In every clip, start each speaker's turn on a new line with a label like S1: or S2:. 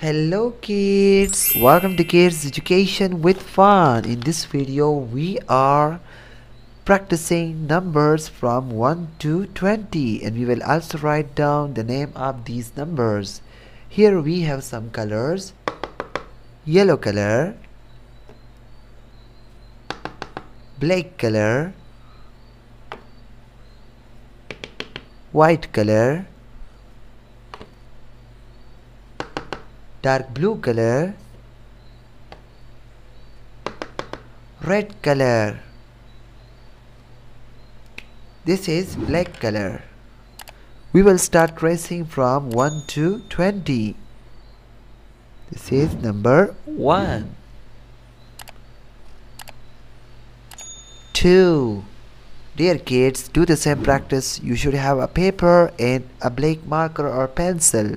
S1: Hello kids, welcome to Kids Education with Fun. In this video we are practicing numbers from 1 to 20 and we will also write down the name of these numbers. Here we have some colors. Yellow color, black color, white color, dark blue color red color. This is black color. We will start tracing from 1 to 20 this is number 1 2 Dear kids, do the same practice. You should have a paper and a black marker or pencil.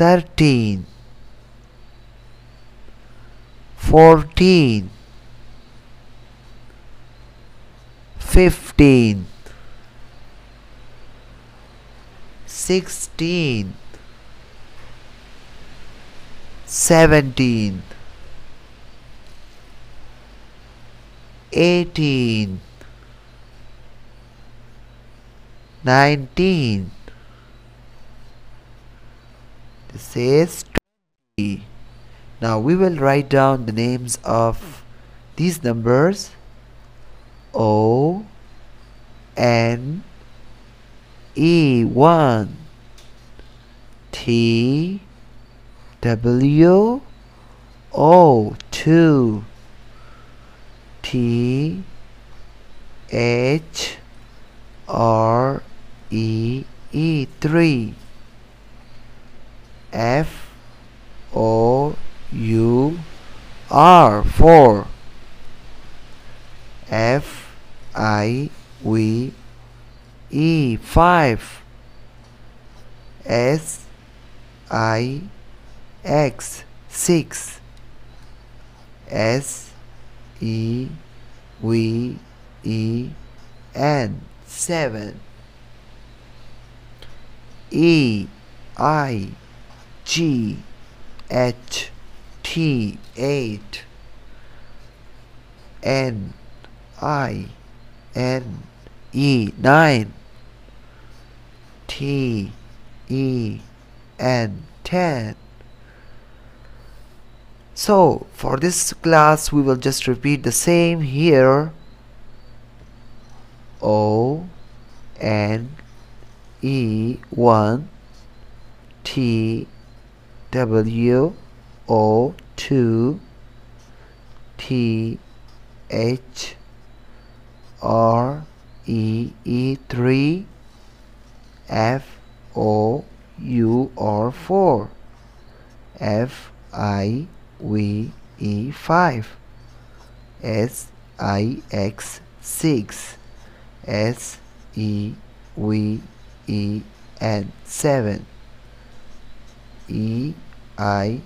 S1: Thirteen, fourteen, fifteen, sixteen, seventeen, eighteen, nineteen this is 20 now we will write down the names of these numbers. O N E 1 T W O 2 T H R E E 3 F O U R four. F I V E five. S I X six. S E V E N seven. E I G H T 8 N I N E 9 T E N 10 so for this class we will just repeat the same here. O N E 1 T W O 2 T H R E E 3 F O U R 4 F I V E 5 S I X 6 S E V E N 7 E I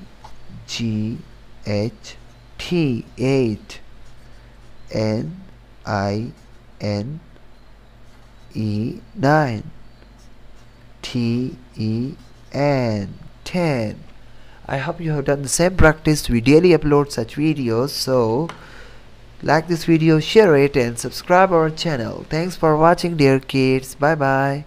S1: G H T 8 N I N E 9 T E N. 10 I hope you have done the same practice. We daily upload such videos. So like this video share it and subscribe our channel. Thanks for watching dear kids. Bye bye